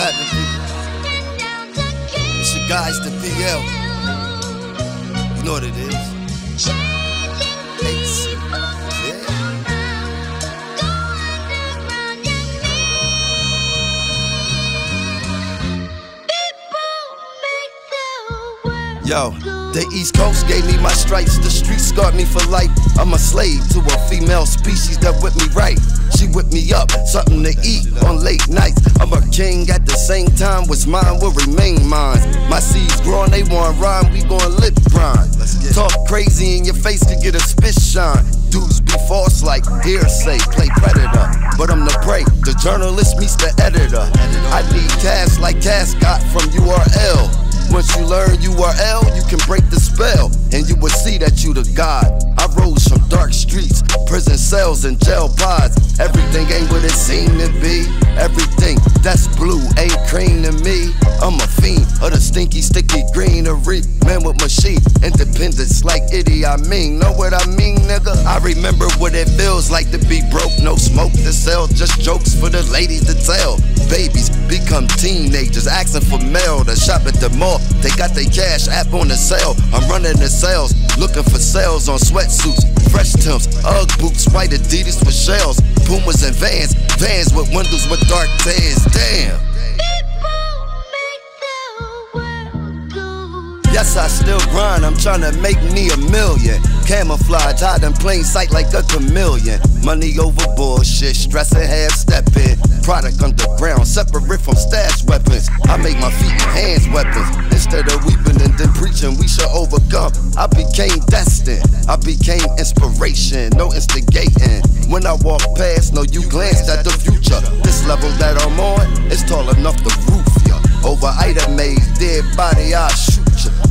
happening, people? It's your guys, the PL. You know what it is. Yo, the East Coast gave me my stripes, the streets scarred me for life. I'm a slave to a female species that whip me right. She whip me up, something to eat on late nights. I'm a king at the same time, what's mine will remain mine. My seeds growing, they want rhyme, we gon' lip grind. Talk crazy in your face to get a spit shine. Dudes be false like hearsay, play predator. But I'm the prey, the journalist meets the editor. I need cash like cash got from URL. Once you learn URL, you can break the spell, and you will see that you the God. Cells, and gel pods. Everything ain't what it seemed to be. Everything that's blue ain't cream to me. I'm a fiend of the stinky, sticky greenery. Man with machine, independence like itty, I mean. Know what I mean, nigga? I remember what it feels like to be broke, no smoke to sell, just jokes for the ladies to tell. Babies become teenagers, asking for mail to shop at the mall. They got their cash app on the sale. I'm running the sales, looking for sales on sweatsuits, fresh temps, Ugg boots, white Adidas with shells, Pumas and Vans, Vans with windows with dark tans. Damn. Yes, I still grind, I'm trying to make me a million. Camouflage, hide in plain sight like a chameleon. Money over bullshit, stressing, half stepping. Product underground, separate from stash weapons. I make my feet and hands weapons. Instead of weeping and then preaching, we shall overcome. I became destined, I became inspiration, no instigating. When I walk past, no, you glanced at the future. This level that I'm on is tall enough to roof ya. Over item maze, dead body, I shoot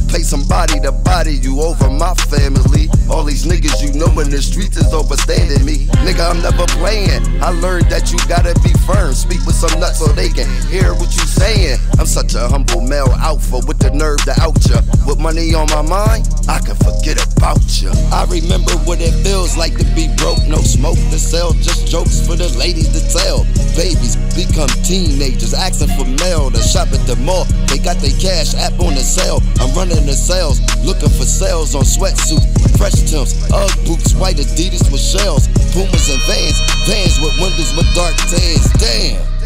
ya. Play somebody to body you over my family. All these niggas you know in the streets is overstanding me. Nigga, I'm never playing. I learned that you gotta be firm. Speak with some nuts so they can hear what you saying. I'm such a humble male alpha with the nerve to out ya. With money on my mind, I can forget about ya. I remember what it feels like to be broke, no smoke to sell, just jokes for the ladies to tell. Babies become teenagers, asking for mail to shop at the mall. They got their cash app on the sale. I'm running the sales, looking for sales on sweatsuits, fresh temps, Ugg boots, white Adidas with shells, Pumas and Vans, Vans with windows with dark tans. Damn.